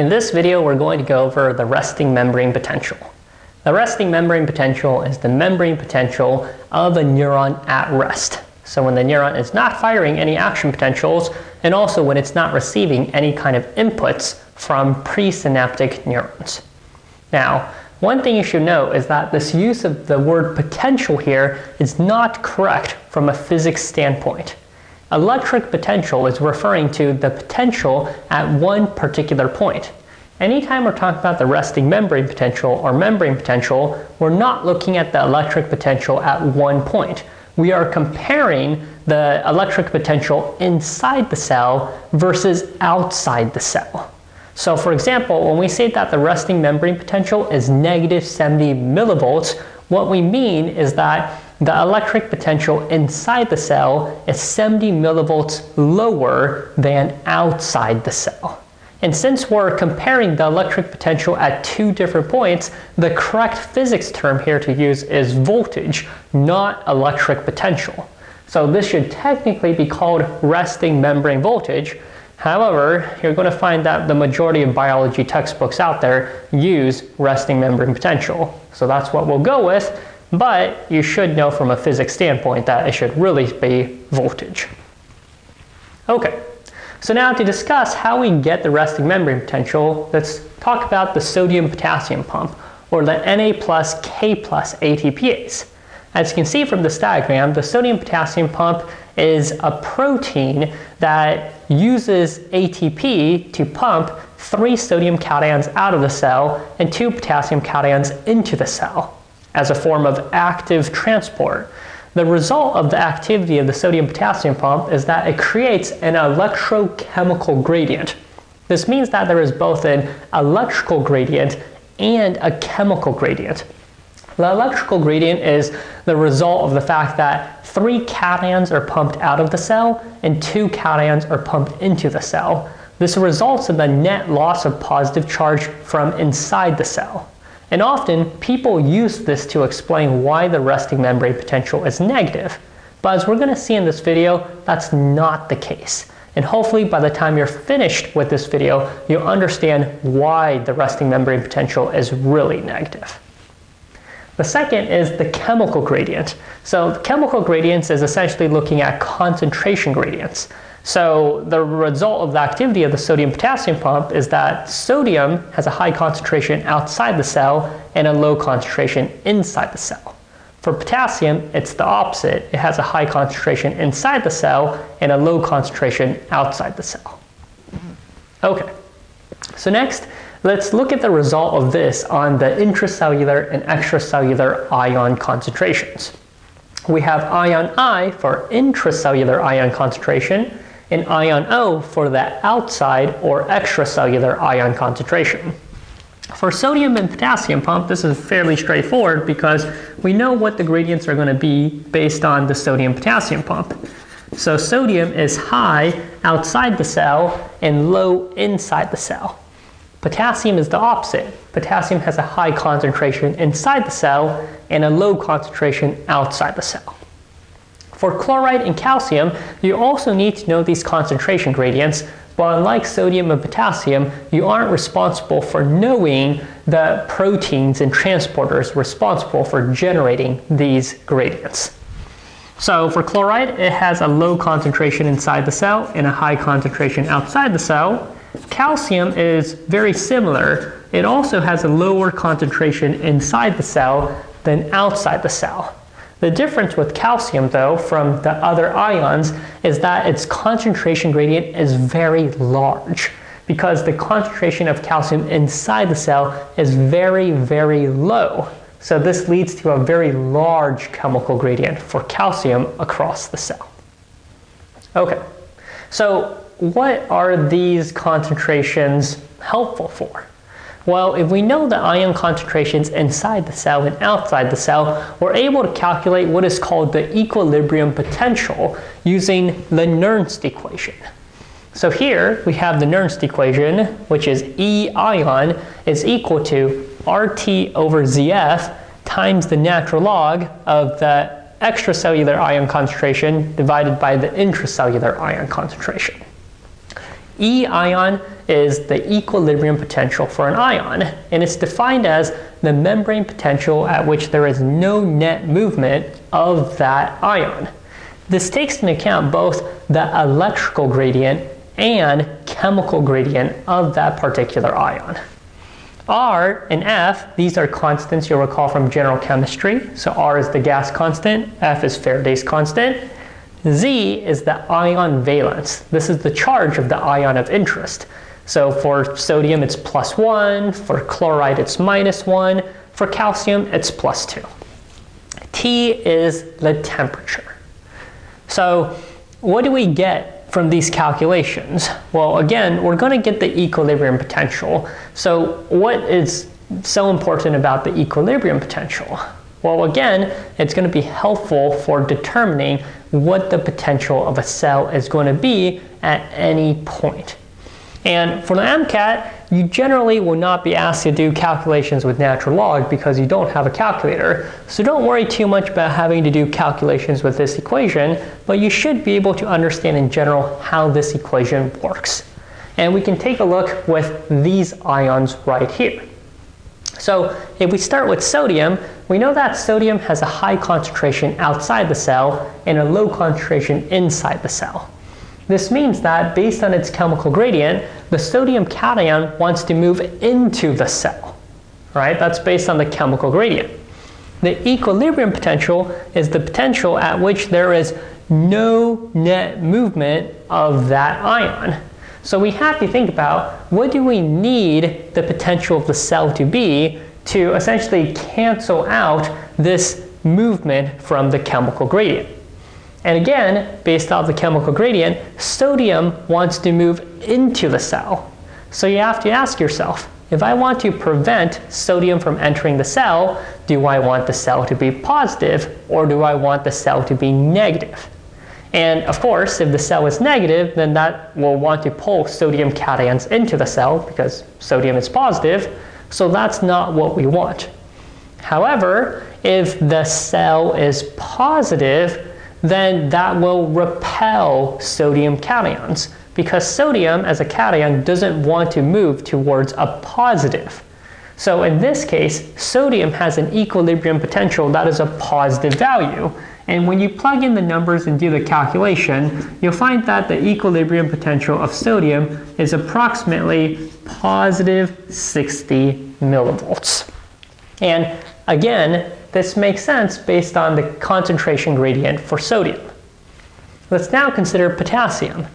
In this video, we're going to go over the resting membrane potential. The resting membrane potential is the membrane potential of a neuron at rest. So when the neuron is not firing any action potentials, and also when it's not receiving any kind of inputs from presynaptic neurons. Now, one thing you should know is that this use of the word potential here is not correct from a physics standpoint. Electric potential is referring to the potential at one particular point. Anytime we're talking about the resting membrane potential or membrane potential, we're not looking at the electric potential at one point. We are comparing the electric potential inside the cell versus outside the cell. So for example, when we say that the resting membrane potential is negative 70 millivolts, what we mean is that the electric potential inside the cell is 70 millivolts lower than outside the cell. And since we're comparing the electric potential at two different points, the correct physics term here to use is voltage, not electric potential. So this should technically be called resting membrane voltage. However, you're going to find that the majority of biology textbooks out there use resting membrane potential. So that's what we'll go with. But you should know from a physics standpoint that it should really be voltage. Okay, so now to discuss how we get the resting membrane potential, let's talk about the sodium potassium pump, or the Na plus K plus ATPase. As you can see from this diagram, the sodium potassium pump is a protein that uses ATP to pump three sodium cations out of the cell and two potassium cations into the cell as a form of active transport. The result of the activity of the sodium potassium pump is that it creates an electrochemical gradient. This means that there is both an electrical gradient and a chemical gradient. The electrical gradient is the result of the fact that three cations are pumped out of the cell and two cations are pumped into the cell. This results in the net loss of positive charge from inside the cell. And often, people use this to explain why the resting membrane potential is negative. But as we're going to see in this video, that's not the case. And hopefully by the time you're finished with this video, you'll understand why the resting membrane potential is really negative. The second is the chemical gradient. So chemical gradients is essentially looking at concentration gradients. So the result of the activity of the sodium potassium pump is that sodium has a high concentration outside the cell and a low concentration inside the cell. For potassium, it's the opposite. It has a high concentration inside the cell and a low concentration outside the cell. Okay, so next, let's look at the result of this on the intracellular and extracellular ion concentrations. We have ion I for intracellular ion concentration, and ion O for the outside or extracellular ion concentration. For sodium and potassium pump, this is fairly straightforward because we know what the gradients are going to be based on the sodium potassium pump. So sodium is high outside the cell and low inside the cell. Potassium is the opposite. Potassium has a high concentration inside the cell and a low concentration outside the cell. For chloride and calcium, you also need to know these concentration gradients, but unlike sodium and potassium, you aren't responsible for knowing the proteins and transporters responsible for generating these gradients. So for chloride, it has a low concentration inside the cell and a high concentration outside the cell. Calcium is very similar. It also has a lower concentration inside the cell than outside the cell. The difference with calcium, though, from the other ions is that its concentration gradient is very large because the concentration of calcium inside the cell is very, very low. So this leads to a very large chemical gradient for calcium across the cell. Okay, so what are these concentrations helpful for? Well, if we know the ion concentrations inside the cell and outside the cell, we're able to calculate what is called the equilibrium potential using the Nernst equation. So here we have the Nernst equation, which is E ion is equal to RT over ZF times the natural log of the extracellular ion concentration divided by the intracellular ion concentration. E ion is the equilibrium potential for an ion, and it's defined as the membrane potential at which there is no net movement of that ion. This takes into account both the electrical gradient and chemical gradient of that particular ion. R and F, these are constants you'll recall from general chemistry. So R is the gas constant, F is Faraday's constant. Z is the ion valence. This is the charge of the ion of interest. So for sodium, it's plus one. For chloride, it's minus one. For calcium, it's plus two. T is the temperature. So what do we get from these calculations? Well, again, we're going to get the equilibrium potential. So what is so important about the equilibrium potential? Well, again, it's going to be helpful for determining what the potential of a cell is going to be at any point. And for the MCAT, you generally will not be asked to do calculations with natural log because you don't have a calculator. So don't worry too much about having to do calculations with this equation, but you should be able to understand in general how this equation works. And we can take a look with these ions right here. So if we start with sodium, we know that sodium has a high concentration outside the cell and a low concentration inside the cell. This means that based on its chemical gradient, the sodium cation wants to move into the cell, right? That's based on the chemical gradient. The equilibrium potential is the potential at which there is no net movement of that ion. So we have to think about what do we need the potential of the cell to be to essentially cancel out this movement from the chemical gradient. And again, based off the chemical gradient, sodium wants to move into the cell. So you have to ask yourself, if I want to prevent sodium from entering the cell, do I want the cell to be positive or do I want the cell to be negative? And of course, if the cell is negative, then that will want to pull sodium cations into the cell because sodium is positive. So that's not what we want. However, if the cell is positive, then that will repel sodium cations because sodium as a cation doesn't want to move towards a positive. So in this case, sodium has an equilibrium potential that is a positive value. And when you plug in the numbers and do the calculation, you'll find that the equilibrium potential of sodium is approximately positive 60 millivolts. And again, this makes sense based on the concentration gradient for sodium. Let's now consider potassium.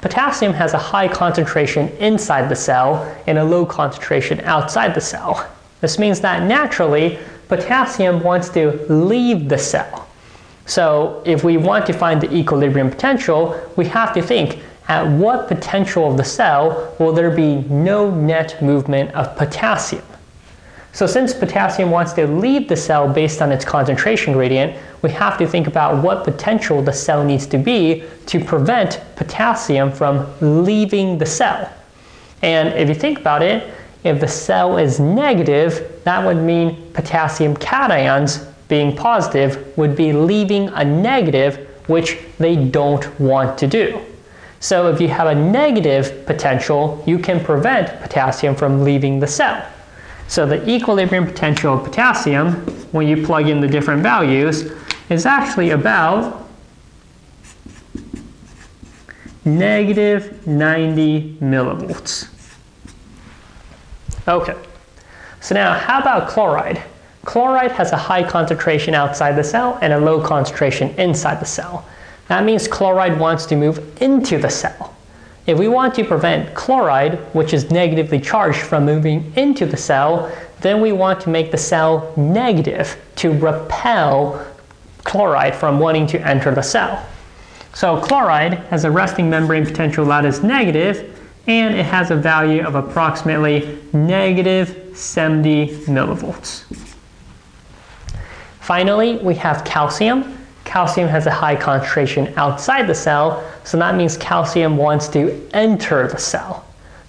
Potassium has a high concentration inside the cell and a low concentration outside the cell. This means that naturally, potassium wants to leave the cell. So if we want to find the equilibrium potential, we have to think at what potential of the cell will there be no net movement of potassium? So since potassium wants to leave the cell based on its concentration gradient, we have to think about what potential the cell needs to be to prevent potassium from leaving the cell. And if you think about it, if the cell is negative, that would mean potassium cations being positive would be leaving a negative, which they don't want to do. So if you have a negative potential, you can prevent potassium from leaving the cell. So the equilibrium potential of potassium, when you plug in the different values, is actually about negative 90 millivolts. Okay, so now how about chloride? Chloride has a high concentration outside the cell and a low concentration inside the cell. That means chloride wants to move into the cell. If we want to prevent chloride, which is negatively charged from moving into the cell, then we want to make the cell negative to repel chloride from wanting to enter the cell. So chloride has a resting membrane potential that is negative, and it has a value of approximately negative 70 millivolts. Finally, we have calcium. Calcium has a high concentration outside the cell, so that means calcium wants to enter the cell.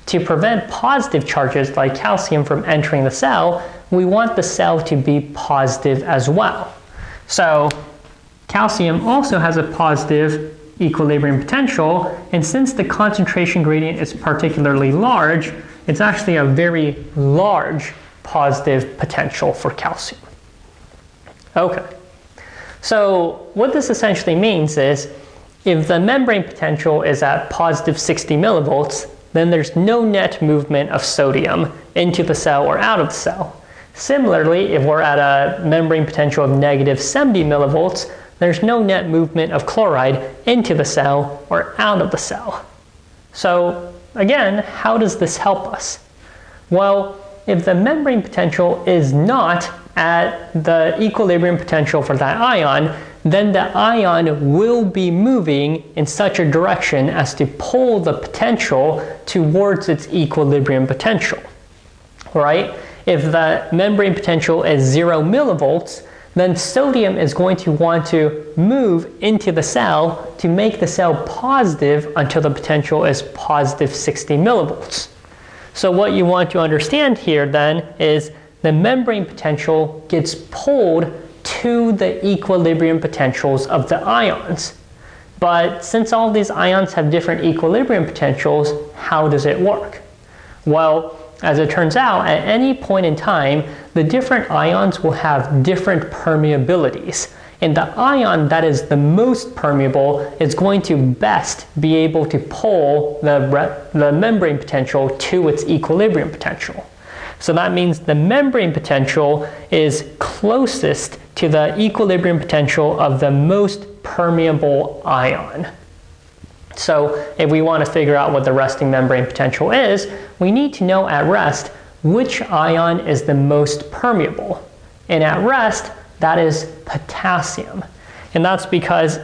To prevent positive charges like calcium from entering the cell, we want the cell to be positive as well. So calcium also has a positive equilibrium potential. And since the concentration gradient is particularly large, it's actually a very large positive potential for calcium. Okay, so what this essentially means is if the membrane potential is at positive 60 millivolts, then there's no net movement of sodium into the cell or out of the cell. Similarly, if we're at a membrane potential of negative 70 millivolts, there's no net movement of chloride into the cell or out of the cell. So again, how does this help us? Well, if the membrane potential is not at the equilibrium potential for that ion, then the ion will be moving in such a direction as to pull the potential towards its equilibrium potential, right? If the membrane potential is zero millivolts, then sodium is going to want to move into the cell to make the cell positive until the potential is positive 60 millivolts. So what you want to understand here then is the membrane potential gets pulled to the equilibrium potentials of the ions. But since all these ions have different equilibrium potentials, how does it work? Well, as it turns out, at any point in time, the different ions will have different permeabilities. And the ion that is the most permeable is going to best be able to pull the, the membrane potential to its equilibrium potential. So that means the membrane potential is closest to the equilibrium potential of the most permeable ion. So if we want to figure out what the resting membrane potential is, we need to know at rest which ion is the most permeable. And at rest, that is potassium. And that's because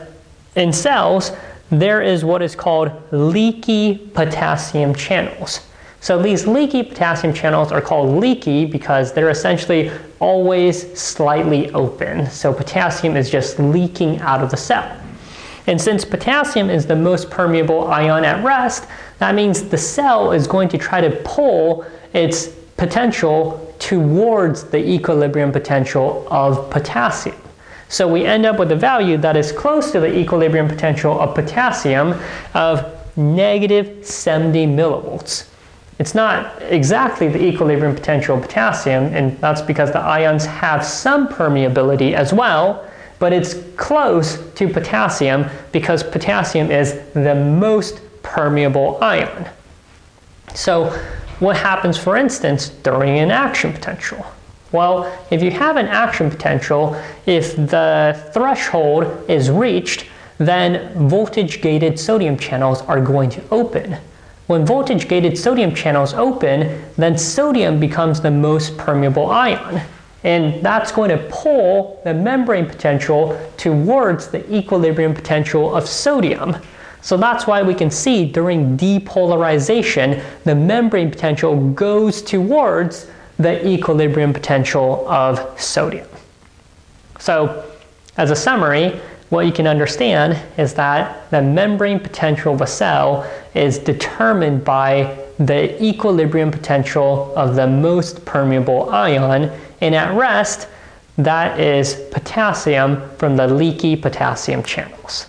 in cells, there is what is called leaky potassium channels. So these leaky potassium channels are called leaky because they're essentially always slightly open. So potassium is just leaking out of the cell. And since potassium is the most permeable ion at rest, that means the cell is going to try to pull its potential towards the equilibrium potential of potassium. So we end up with a value that is close to the equilibrium potential of potassium of negative 70 millivolts. It's not exactly the equilibrium potential of potassium, and that's because the ions have some permeability as well, but it's close to potassium because potassium is the most permeable ion. So what happens, for instance, during an action potential? Well, if you have an action potential, if the threshold is reached, then voltage gated sodium channels are going to open. When voltage gated sodium channels open, then sodium becomes the most permeable ion. And that's going to pull the membrane potential towards the equilibrium potential of sodium. So that's why we can see during depolarization, the membrane potential goes towards the equilibrium potential of sodium. So as a summary, what you can understand is that the membrane potential of a cell is determined by the equilibrium potential of the most permeable ion, and at rest, that is potassium from the leaky potassium channels.